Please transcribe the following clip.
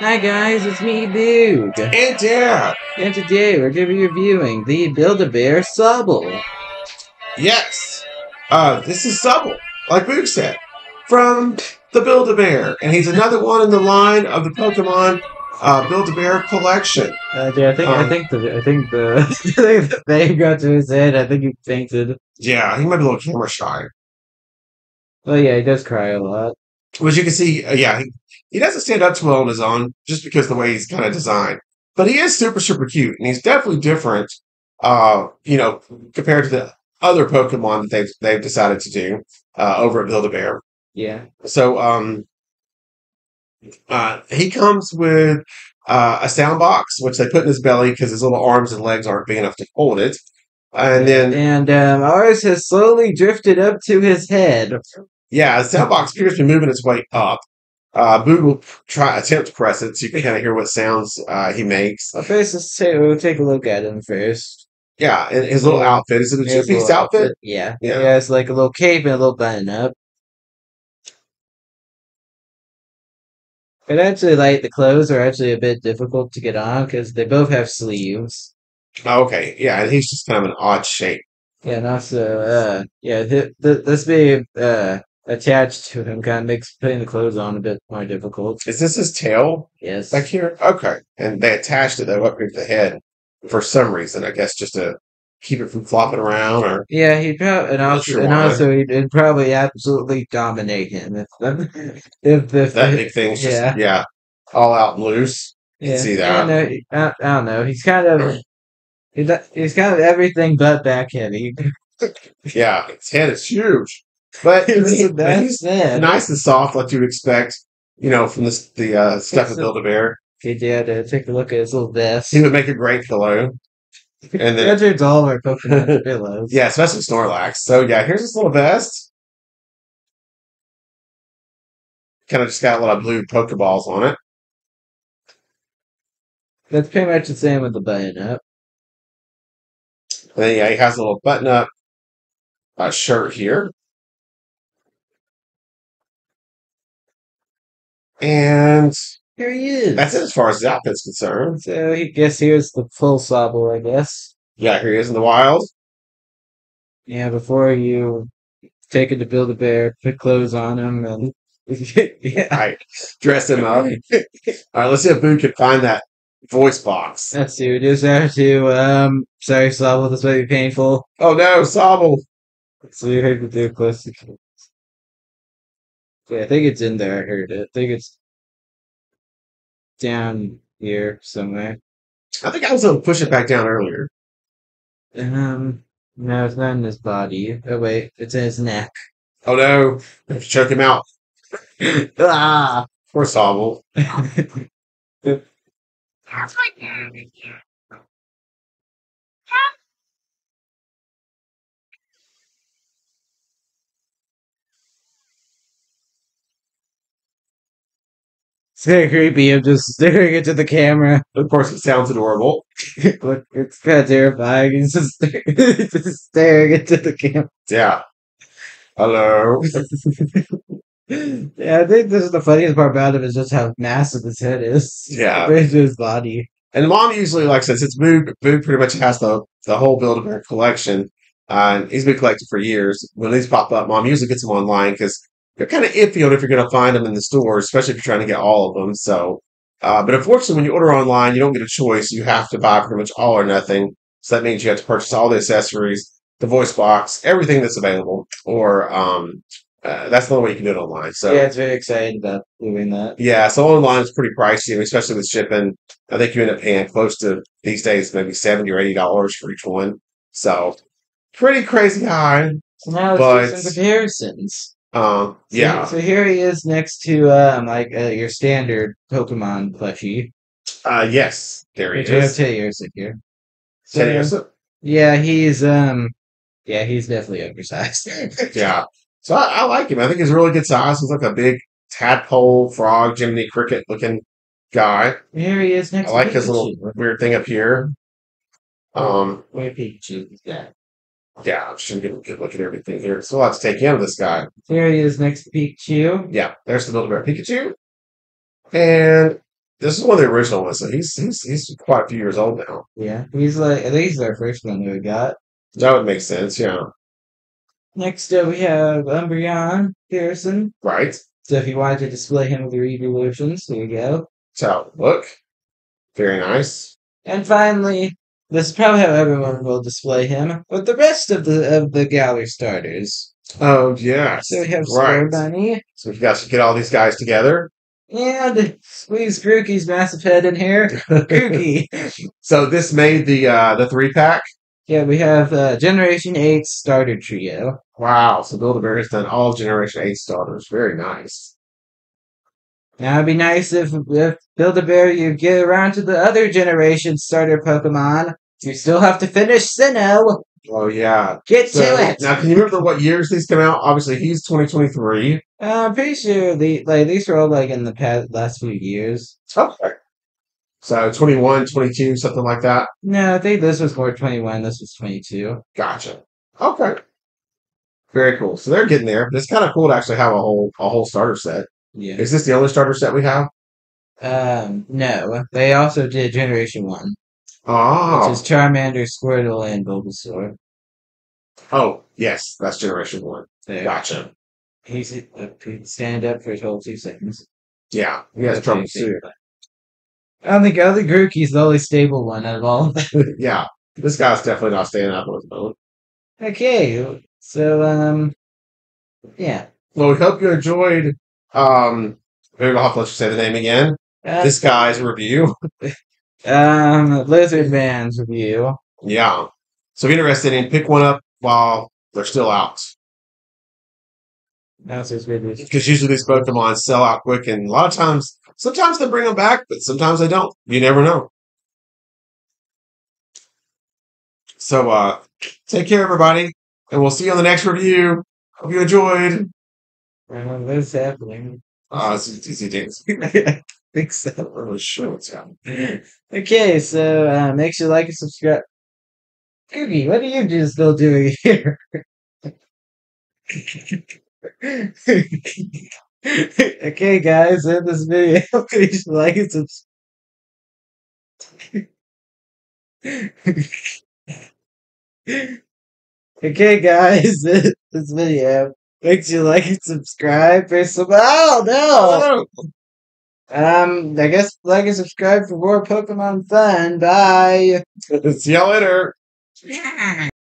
Hi guys, it's me, Boog. And Dad. And today we're going to be reviewing the Build-A-Bear Sobble. Yes. Uh, this is Sobble, like Boog said, from the Build-A-Bear. And he's another one in the line of the Pokemon uh, Build-A-Bear collection. Uh, dude, I think I Um, think the I think the I think the thing got to his head. I think he fainted. Yeah, he might be a little camera shy. Oh yeah, he does cry a lot. But you can see, uh, yeah, he, he doesn't stand up too well on his own just because the way he's kind of designed. But he is super, super cute. And he's definitely different, uh, you know, compared to the other Pokemon that they've, they've decided to do uh, over at Build-A-Bear. Yeah. So um, uh, he comes with uh, a sound box, which they put in his belly because his little arms and legs aren't big enough to hold it. And then, And um, ours has slowly drifted up to his head. Yeah, the sound box appears to be moving its way up. Uh, Boog will try attempt to press it so you can kind of hear what sounds uh, he makes. Well, first, let's take, we'll take a look at him first. Yeah, and his little outfit is it a two piece little outfit? Yeah. Yeah. yeah. it's like a little cape and a little button up. But actually, like the clothes are actually a bit difficult to get on because they both have sleeves. Oh, okay, yeah, and he's just kind of an odd shape. Yeah, and also, uh, yeah, th- th- this be uh attached to him kind of makes putting the clothes on a bit more difficult. Is this his tail Yes. back here? Okay, and they attached it though up here to the head for some reason. I guess just to keep it from flopping around, or Yeah, he'd probably and also sure and why. also he'd, it'd probably absolutely dominate him if if if that big thing's just yeah. yeah, all out and loose. You Yeah, can see I don't know. I, I don't know. He's kind of he's, he's kind of everything but back heavy. Yeah, his head is huge, but he's, but he's sad. nice and soft, like you'd expect. You know, from this the uh, stuff of Build a Bear. If you had to take a look at his little vest. He would make a great pillow. And then turns all of our Pokemon pillows. Yeah, especially Snorlax. So yeah, here's this little vest. Kind of just got a lot of blue Pokeballs on it. That's pretty much the same with the button up. And then yeah, he has a little button up uh, shirt here. And Here he is. that's it as far as his outfit's concerned. So I guess here's the full Sobble, I guess. Yeah, here he is in the wild. Yeah, before you take it to build a bear, put clothes on him, and yeah, dress him up. All right, let's see if Boog can find that voice box. that's dude. Just have to. Um, sorry, Sobble, this might be painful. Oh no, Sobble. So you heard to do close to. Yeah, I think it's in there. I heard it. I think it's down here somewhere. I think I was able to push it back down earlier. Um, no, it's not in his body. Oh wait, it's in his neck. Oh no, Have to choke him out. ah. Poor Sobble. It's kind of creepy. I'm just staring into the camera. Of course, it sounds adorable. but it's kind of terrifying. He's just, staring- just staring into the camera. Yeah. Hello. yeah, I think this is the funniest part about him is just how massive his head is. Yeah. compared to his body. And mom usually, like I said, since Boog, Boog pretty much has the, the whole Build a Bear collection, uh, and he's been collecting for years. When these pop up, mom usually gets them online because they're kind of iffy on if you're going to find them in the store, especially if you're trying to get all of them. So, uh, but unfortunately, when you order online, you don't get a choice. You have to buy pretty much all or nothing. So that means you have to purchase all the accessories, the voice box, everything that's available, or um, uh, that's the only way you can do it online. So yeah, it's very exciting about doing that. Yeah, so online is pretty pricey, especially with shipping. I think you end up paying close to these days maybe seventy or eighty dollars for each one. So pretty crazy high. So now let's But- do some comparisons. Um, yeah, So, here he is next to um like uh, your standard Pokemon plushie. uh, yes, there he Which is. Teddiursa here. So, Teddy yeah, he's um yeah, he's definitely oversized. Yeah, so I, I like him. I think he's a really good size. He's like a big tadpole, frog, Jiminy Cricket looking guy. Here he is next I like his little weird thing up here. Um, Where Pikachu is that? Yeah, I'm just gonna get a good look at everything here. So to take in of this guy. Here he is next to Pikachu. Yeah, there's the Build-A-Bear Pikachu. And this is one of the original ones, so he's he's he's quite a few years old now. Yeah, he's like I think he's our first one that we got. That would make sense, yeah. Next up, we have Umbreon Garrison. Right. So if you wanted to display him with your evolutions, there you go. So look. Very nice. And finally, this is probably how everyone will display him with the rest of the of the Galar starters. Oh yes. So we have right. Scorbunny So we've got to get all these guys together. and squeeze Grookey's massive head in here. Grookey. So this made the uh the three pack. yeah, we have uh, Generation 8 starter trio. Wow. So Build a Bear has done all Generation 8 starters. Very nice. Now it'd be nice if, if Build-A-Bear you get around to the other generation starter Pokemon. You still have to finish Sinnoh. Oh yeah. Get So, to it. Now can you remember what years these come out? Obviously he's twenty twenty three. Uh, I'm pretty sure the like these were all like in the past last few years. Okay. So 21, 22, something like that. No, I think this was more 21. This was 22. Gotcha. Okay. Very cool. So they're getting there. It's kind of cool to actually have a whole a whole starter set. Yeah. Is this the only starter set we have? Um, no, they also did Generation One, Oh, which is Charmander, Squirtle, and Bulbasaur. oh, yes, that's Generation One. There. Gotcha. He's uh, he stand up for his whole two seconds. Yeah, he has trouble too. I don't think I think Grookey's the only stable one out of all. yeah, this guy's definitely not standing up on his own. okay, so um, yeah. Well, we hope you enjoyed. Um, maybe I'll have to let you say the name again. Uh, This guy's review. um, Lizard Man's review. Yeah. So if you're interested in pick one up while they're still out. That's his video. Because usually these Pokemon sell out quick and a lot of times sometimes they bring them back, but sometimes they don't. You never know. So uh take care everybody, and we'll see you on the next review. Hope you enjoyed. Uh, happening? Uh it's it's easy dance. I think so. Really sure what's happening. Okay, so uh, make sure to like and subscribe. Cookie, what are you just still doing here? okay, guys, in this video, please like and subscribe. okay, guys, this video, make sure to like and subscribe for some. Oh no! Um, I guess like and subscribe for more Pokemon fun. Bye. See y'all later.